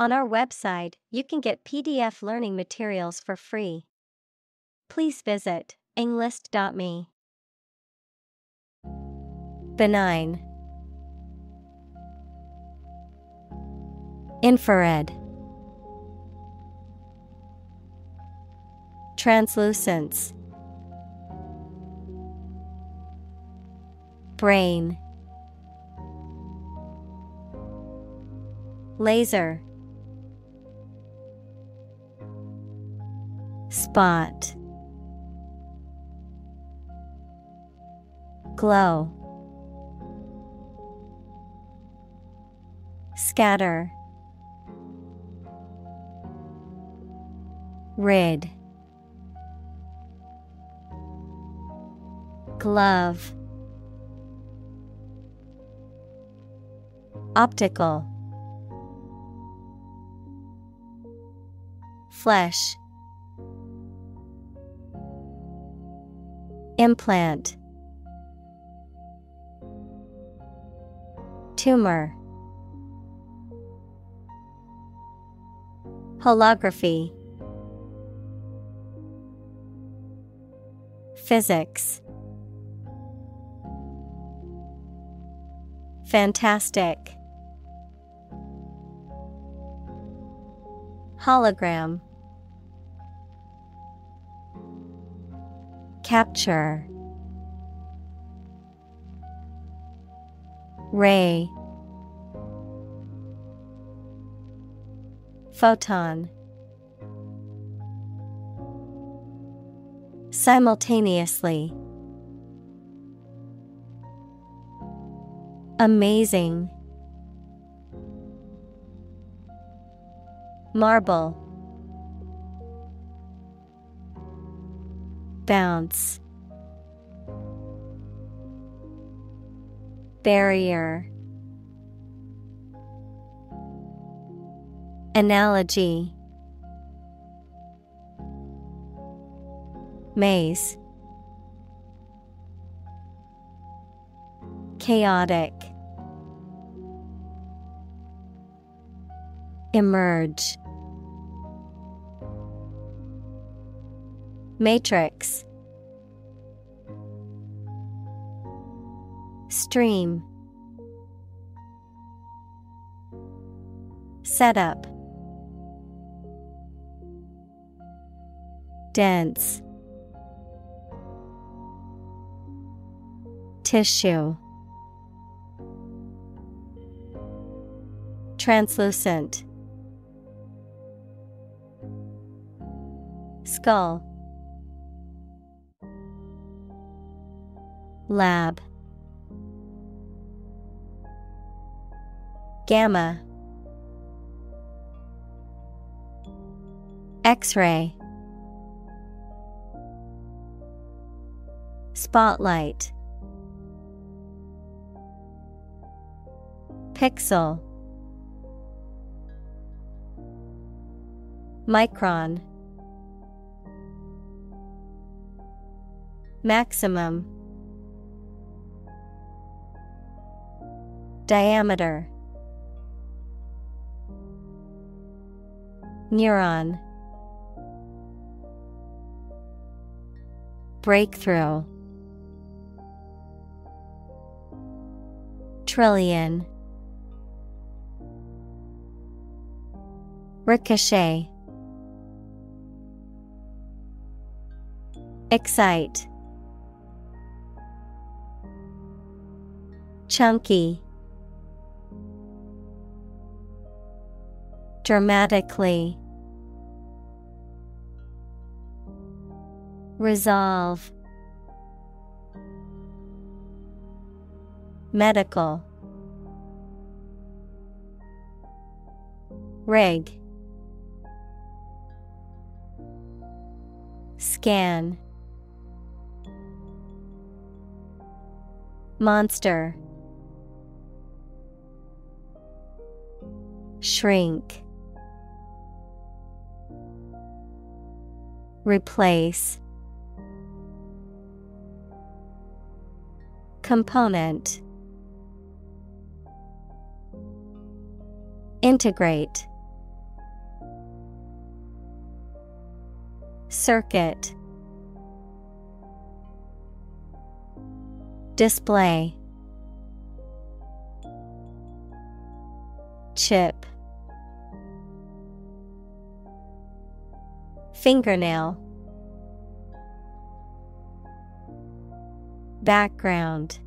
On our website, you can get PDF learning materials for free. Please visit englist.me. Benign. Infrared. Translucence. Brain. Laser Spot. Glow. Scatter. Rid. Glove. Optical. Flesh Implant. Tumor. Holography. Physics. Fantastic. Hologram Capture. Ray. Photon. Simultaneously. Amazing. Marble Bounce. Barrier. Analogy. Maze. Chaotic. Emerge Matrix. Stream. Setup. Dense. Tissue. Translucent. Skull Lab. Gamma. X-ray. Spotlight. Pixel. Micron. Maximum Diameter. Neuron. Breakthrough. Trillion. Ricochet. Excite. Chunky Dramatically. Resolve. Medical. Rig. Scan. Monster. Shrink Replace. Component. Integrate. Circuit. Display. Chip. Fingernail. Background.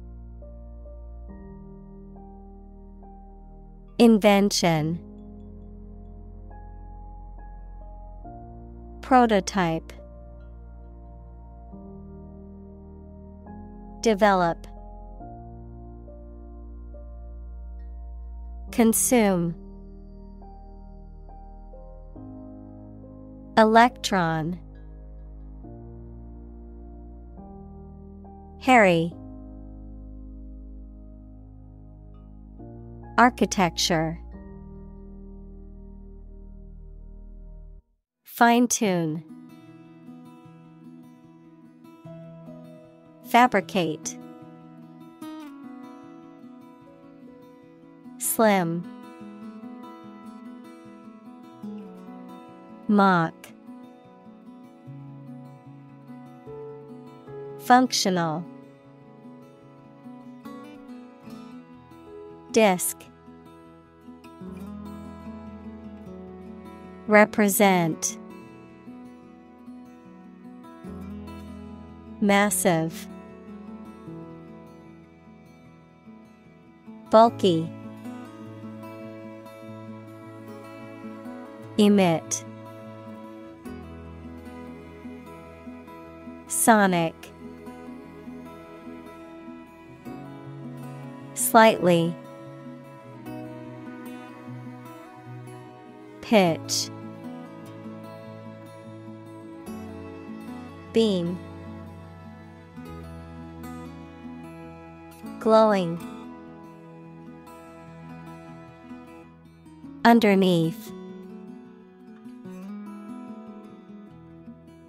Invention. Prototype. Develop. Consume Electron. Harry. Architecture. Fine tune Fabricate. Slim. Mock Functional. Disc. Represent. Massive. Bulky. Emit. Sonic Slightly. Pitch. Beam. Glowing. Underneath.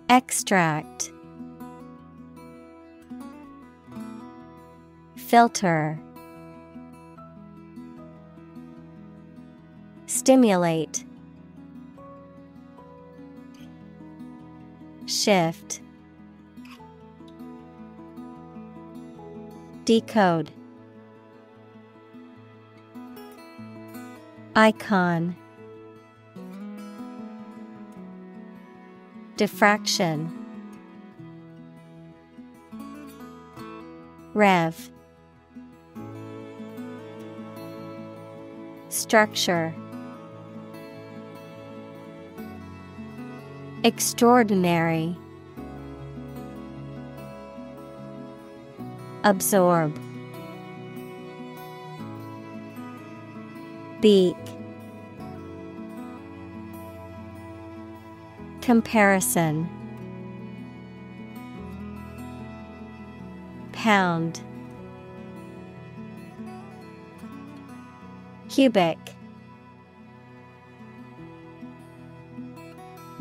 Extract. Filter Stimulate. Shift. Decode. Icon. Diffraction. Rev. Structure Extraordinary. Absorb. Beak. Comparison. Pound. Cubic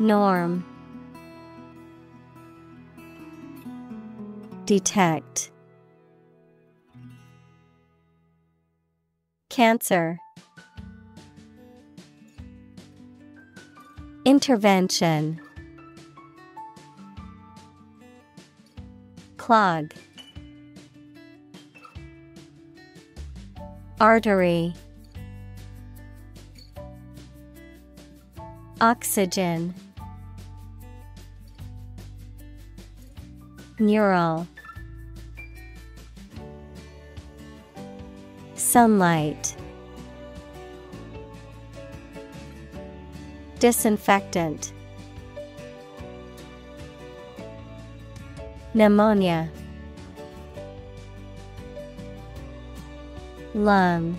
Norm. Detect. Cancer. Intervention. Clog. Artery. Oxygen Neural Sunlight. Disinfectant. Pneumonia. Lung.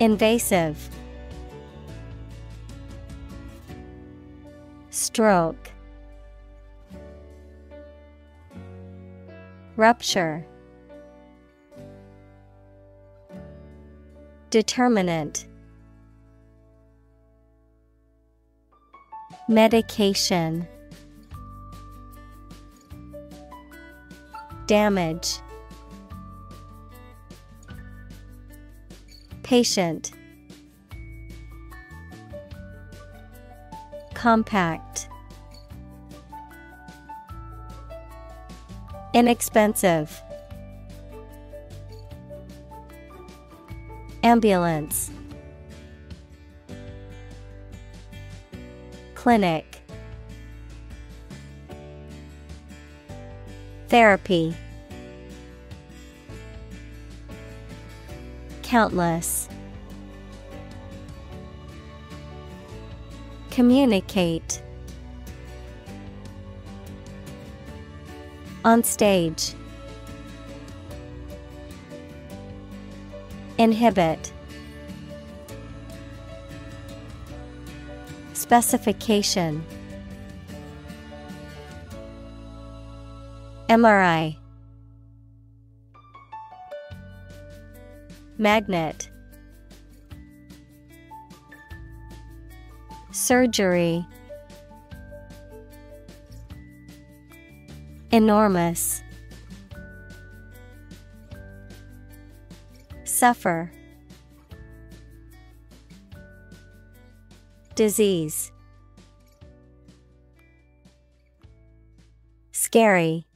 Invasive Stroke. Rupture. Determinant. Medication. Damage. Patient. Compact. Inexpensive. Ambulance. Clinic. Therapy. Countless. Communicate. On stage. Inhibit. Specification MRI Magnet Surgery Enormous. Suffer. Disease. Scary